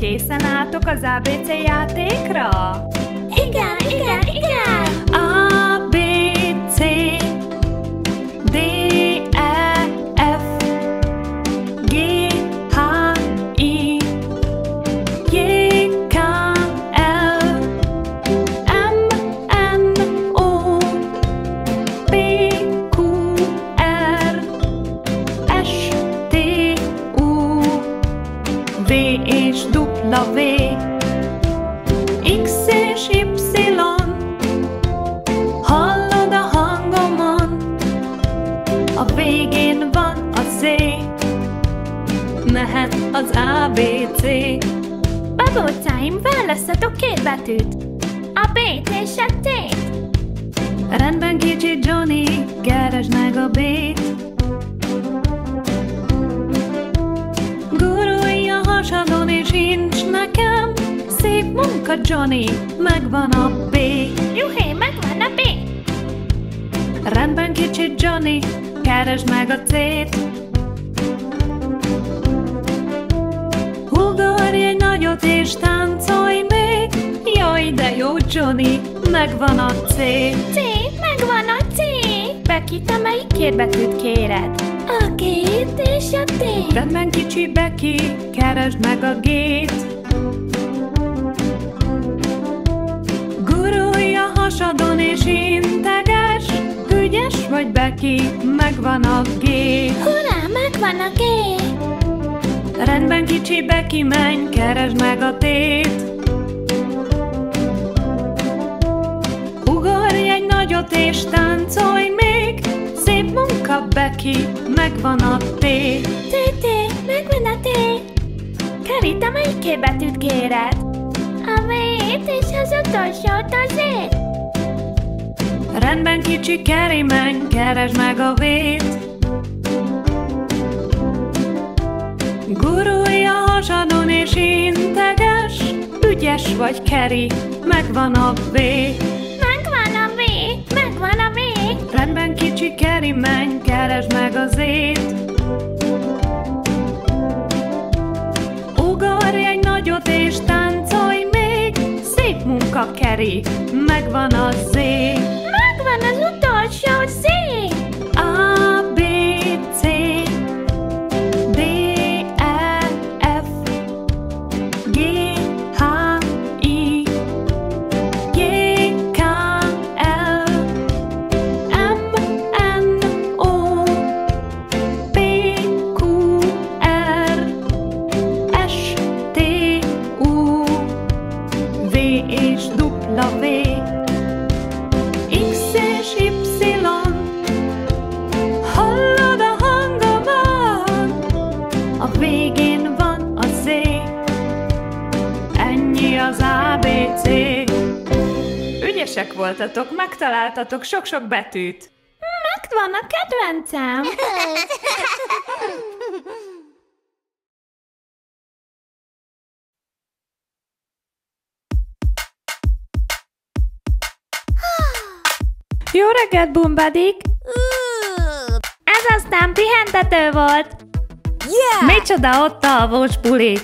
Készen álltok az ABC játékra? Igen, igen, igen! W, X és Y, hallod a hangomon, a végén van a Z, mehet az ABC. Babócáim, választatok két betűt. A B-t és a T-t. Rendben kicsi Johnny, keresd meg a B-t. Munka Johnny, megvan a B. Juhé, megvan a B. Rendben kicsi Johnny, keresd meg a C-t. Ugorj egy nagyot és táncolj még, jaj de jó Johnny, megvan a C. C, megvan a C. Becky, te melyik két betűt kéred? A két és a T. Rendben kicsi Becky, keresd meg a G-t. Becky, megvan a G. Hurrá, megvan a G. Rendben kicsi Becky, menj, keresd meg a T-t. Ugorj egy nagyot és táncolj még, szép munka Becky, megvan a T. T, T, megvan a T. Keri, te melyik két betűt kéred? A V-t és az utolsót a Z-t. Rendben kicsi Keri, menj, keresd meg a V-t. Gurulj a hasadon és integes, ügyes vagy Keri, megvan a V. Megvan a V, megvan a V. Rendben kicsi Keri, menj, keresd meg a Z-t. Ugorj egy nagyot és táncolj még, szép munka Keri, megvan a Z. Megvan az utolsó Z. ABC. Ügyesek voltatok, megtaláltatok sok-sok betűt. Megvan a kedvencem. Jó reggelt, bumbadik! Ez aztán pihentető volt. Yeah! Micsoda ott alvós buli!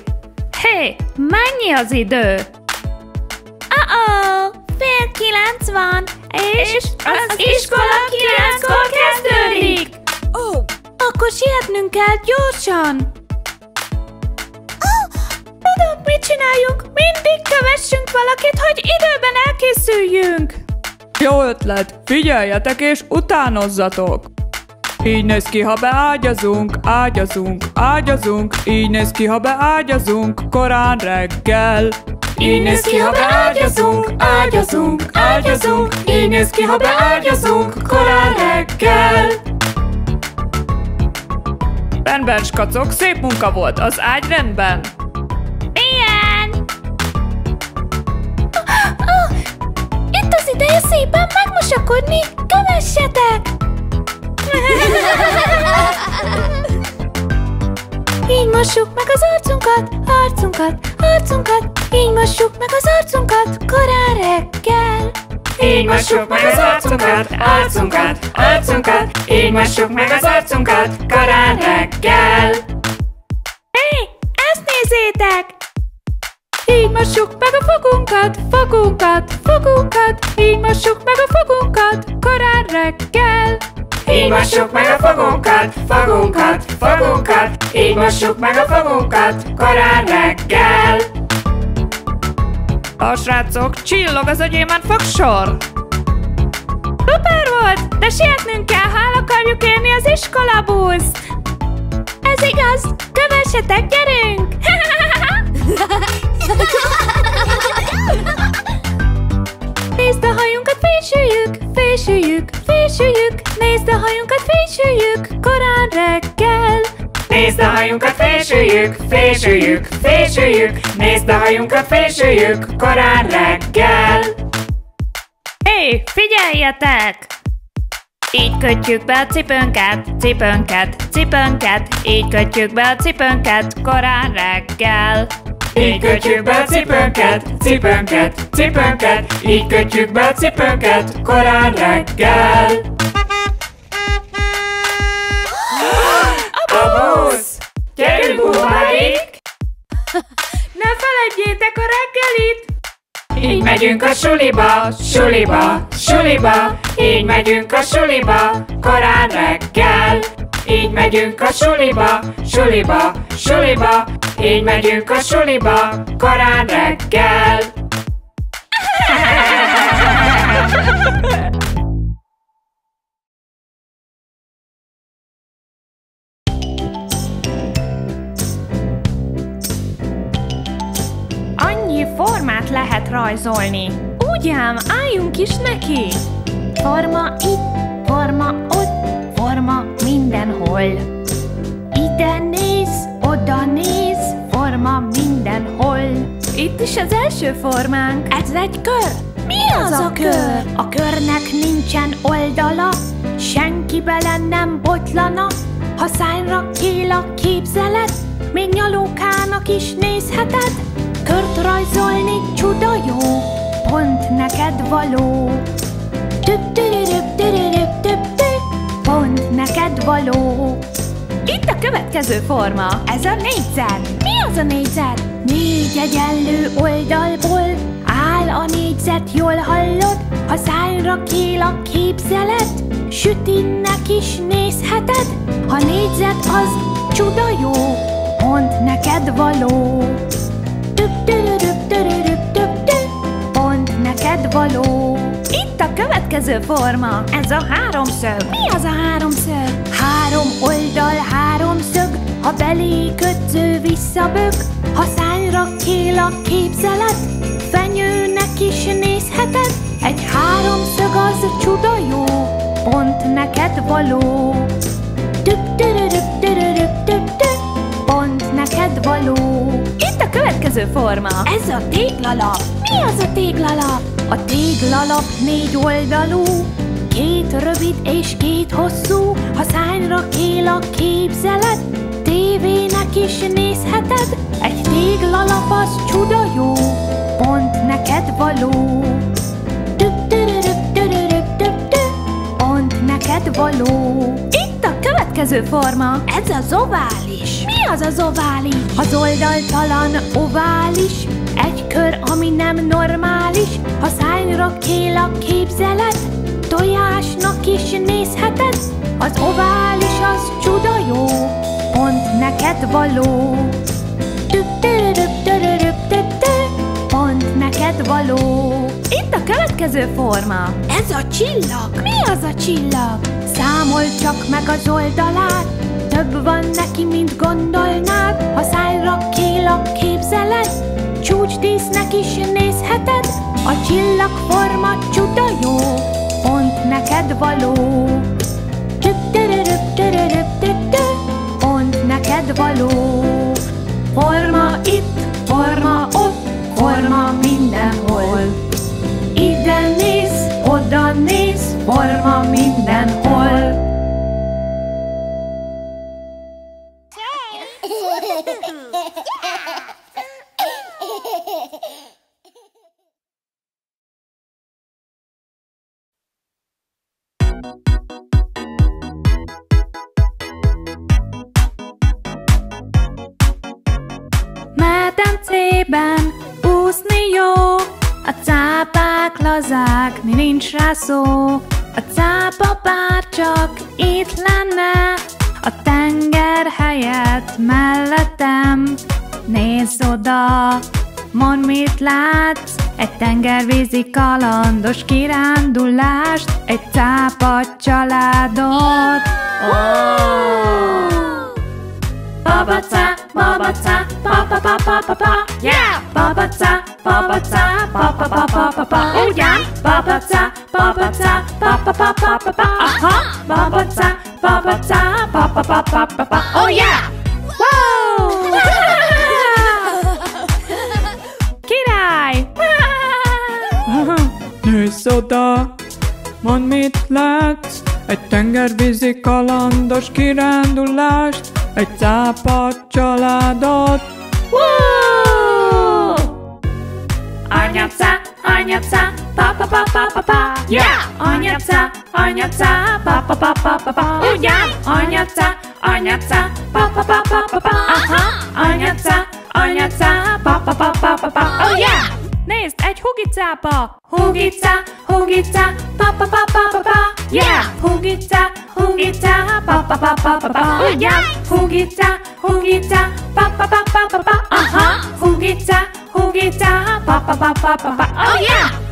Hé, hey, mennyi az idő? Fél kilenc van, és, az, az iskola kilenckor kezdődik. Oh, Akkor sietnünk kell gyorsan. Tudom, mit csináljunk? Mindig kövessünk valakit, hogy időben elkészüljünk. Jó ötlet, figyeljetek és utánozzatok! Így néz ki, ha beágyazunk, ágyazunk, ágyazunk, így néz ki, ha beágyazunk, korán reggel. Így néz ki, ha beágyazunk, ágyazunk, ágyazunk, így néz ki, ha beágyazunk, korán reggel. Rendben, skacok, szép munka volt, az ágy rendben. Milyen? Oh, itt az ideje szépen megmosakodni. Kövessetek! Mossuk meg az arcunkat, arcunkat, arcunkat, így mossuk meg az arcunkat, korán reggel. Így mossuk meg az arcunkat, arcunkat, arcunkat, így mossuk meg az arcunkat, korán reggel. Hé, ezt nézzétek! így mossuk meg a fogunkat, fogunkat, fogunkat, így mossuk meg a fogunkat, korán reggel. Így mossuk meg a fogunkat, fogunkat, fogunkat, így mossuk meg a fogunkat, korán reggel. A srácok, csillog az agyémen fogsor! Szuper volt, de sietnünk kell, ha akarjuk érni az iskolabuszt. Ez igaz, kövessetek, gyerünk! Nézd a hajunkat, fésüljük, fésüljük, fésüljük, nézd a hajunkat, fésüljük, korán reggel. Nézd a hajunkat, fésüljük, fésüljük, fésüljük, nézd a hajunkat, fésüljük, korán reggel. Hé, figyeljetek! Így kötjük be a cipőnket, cipőnket, cipőnket, így kötjük be a cipőnket korán reggel. Így kötjük be a cipőnket, cipőnket, cipőnket, így kötjük be a cipőnket, korán reggel. A busz! Gyerünk, buhárik! Ne felejtjétek a reggelit! Így megyünk a suliba, suliba, suliba, így megyünk a suliba, korán reggel. Így megyünk a suliba, suliba, suliba, így megyünk a suliba, korán reggel. Annyi formát lehet rajzolni. Ugyan, álljunk is neki! Forma itt, forma ott, forma mindenhol. Ide néz, oda néz, forma mindenhol. Itt is az első formánk. Ez egy kör. Mi az a kör? A körnek nincsen oldala, senki bele nem botlana. Ha szányra kél a képzelet, még nyalókának is nézheted. Kört rajzolni csuda jó, pont neked való. Következő forma, ez a négyzet. Mi az a négyzet? Négy egyenlő oldalból áll a négyzet, jól hallod? Ha szányra kél a képzelet, sütinnek is nézheted. Ha négyzet az csuda jó, pont neked való. Tü, pont neked való. Itt a következő forma, ez a háromszög. Mi az a háromszög? Három oldal, háromszög, ha belé kötsző visszabög, ha szányra kél a képzelet, fenyőnek is nézheted. Egy háromszög az csuda jó, pont neked való. Tüdürüp tüdürüp tüp tü, pont neked való. Itt a következő forma. Ez a téglalap. Mi az a téglalap? A téglalap négy oldalú, két rövid és két hosszú. Ha szányra kél a képzelet, tévének is nézheted. Egy téglalap az csuda jó, pont neked való. Pont neked való. Itt a következő forma, ez az ovális. Mi az az ovális? Az oldaltalan ovális, egy kör, ami nem normális. Ha szányra kél a képzelet, tojásnak is nézheted. Az ovális az csuda jó, neked való. Pont neked való. Itt a következő forma. Ez a csillag. Mi az a csillag? Számol csak meg az oldalát, több van neki, mint gondolnád. Ha szájra kél a képzelet, csúcsdísznek is nézheted. A csillagforma csuda jó, pont neked való. Tü, pont neked való. Forma itt, forma ott, forma mindenhol. Ide néz, oda néz, forma mindenhol. Medencében úszni jó, a cápák lazák, nincs rá szó. A cápa bár csak itt lenne, a tenger helyett mellettem. Nézz oda, mondd mit látsz, egy tengervízi kalandos kirándulást, egy cápa családot. Oh! Babaca, babaca, pa pa pa pa pa pa, yeah! Babaca, babaca, pa pa pa pa pa pa, oh yeah! Babaca, babaca, pa pa pa pa pa pa, aha! Pa pa pa pa pa yeah! Anyaca, anyaca, pa pa pa pa pa pa, ugyan! Anyaca, anyaca, pa pa pa pa pa pa, aha! Anyaca, anyaca, pa pa pa pa pa pa, oh yeah! Nézd, egy hugicápa! Hugica, hugica, pa pa pa pa pa pa, yeah! Hugica, hugica, pa pa pa pa pa pa, ugyan! Hugica, hugica, pa pa pa pa pa pa, aha! Hugica, hugica, pa pa pa pa pa pa, oh yeah! yeah,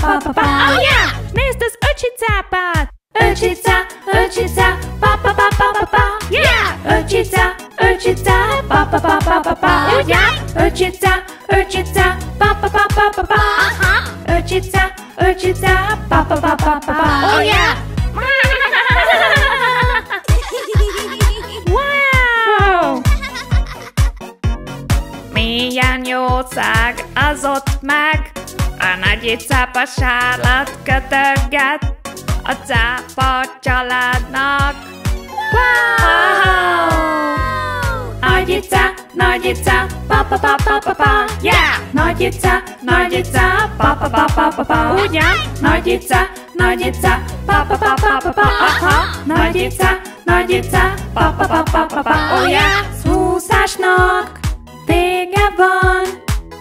pa pa pa Oh yeah! Nézd az öcsi cápát! Öcsica, öcsica, pa pa pa pa pa pa Yeah! Öcsica, öcsica, pa pa pa pa pa pa Ugyan? Öcsica, öcsica, pa pa pa pa pa pa Aha! Öcsica, öcsica, pa pa pa pa pa pa Oh yeah! wow! Milyen jószág az ott meg, a nagy cápa sárlat kötöget a cápa családnak. Wow! Nagyica, nagyica, pa pa pa pa pa pa, yeah! Nagyica, nagyica, pa pa pa pa pa pa, ugyan? Nagyica, nagyica, pa pa pa pa pa pa, aha! Nagyica, nagyica, pa pa pa pa pa pa, oh yeah! Szúszásnak vége van,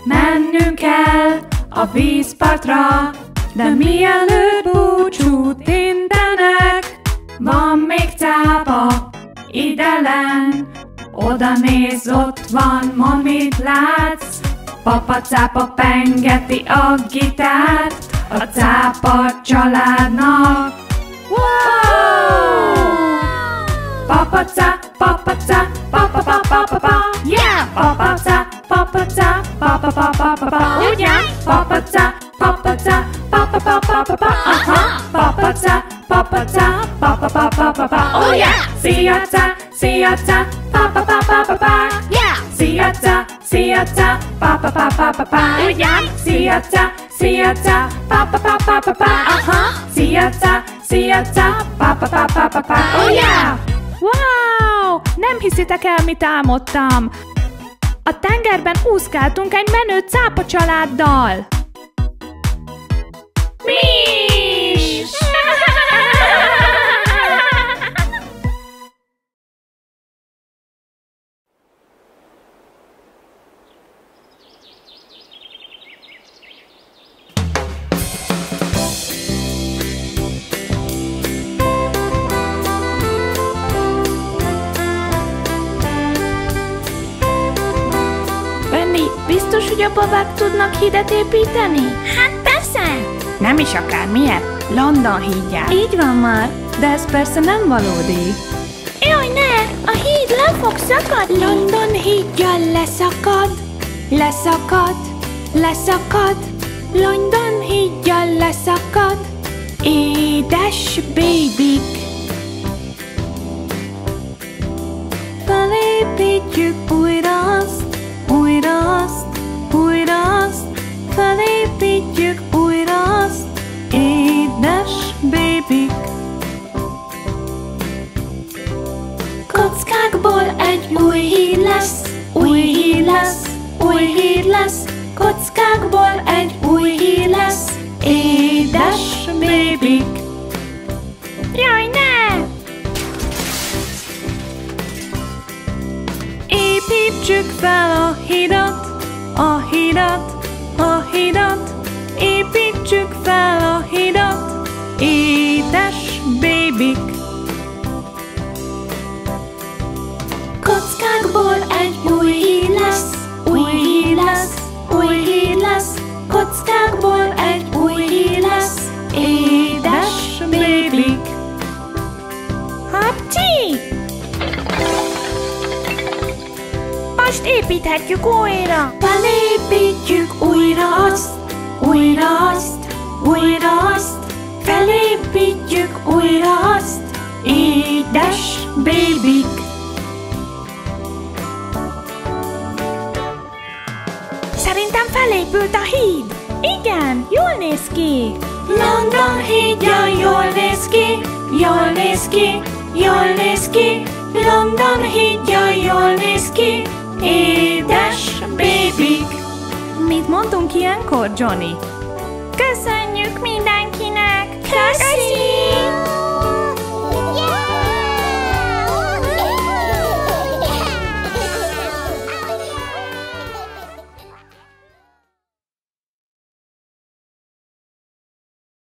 mennünk kell a vízpartra, de mielőtt búcsút intenek, van még cápa idelen. Oda néz, ott van, ma mit látsz? Papa cápa pengeti a gitárt a cápa családnak. Wow! Papaca, papaca, papa pa pa pa pa, yeah! Papaca, papaca, papa pa pa pa pa, ugyan? Papaca, papaca, papa pa pa pa pa, aha! Papaca, papaca, papa pa pa pa pa, oh yeah! Sziaca, sziaca, papa pa pa pa pa, yeah! Sziaca, sziaca, papa pa pa pa pa, ugyan? Sziaca, sziaca, papa pa pa pa pa, aha! Sziaca, sziaca, papa pa pa pa pa, oh yeah! Wow! Nem hiszitek el, mit álmodtam! A tengerben úszkáltunk egy menő cápa családdal! Mi babák tudnak hidet építeni? Hát persze! Nem is akármilyen, London hídját. Így van már, de ez persze nem valódi. Jaj, ne! A híd le fog szakadni! London hídja leszakad, leszakad, leszakad. London hídja leszakad, édes bébik. Felépítjük újra Higgyük újra azt, édes bébik. Kockákból egy új hír lesz, új hír lesz, új hír lesz. Kockákból egy új hír lesz, édes bébik. Jaj, ne! Építsük fel a hidat, a hidat, a hidat. Egy új híd lesz, új híd lesz, új híd lesz, kockákból egy új híd lesz, édes bébik. Hapcsi! Most építhetjük újra! Felépítjük újra azt, újra azt, újra azt, felépítjük újra azt, édes bébik. Megépült a híd! Igen, jól néz ki! London hídja jól néz ki, jól néz ki, jól néz ki, London hídja jól néz ki, édes bébik! Mit mondtunk ilyenkor, Johnny? Köszönjük mindenkinek! Köszi!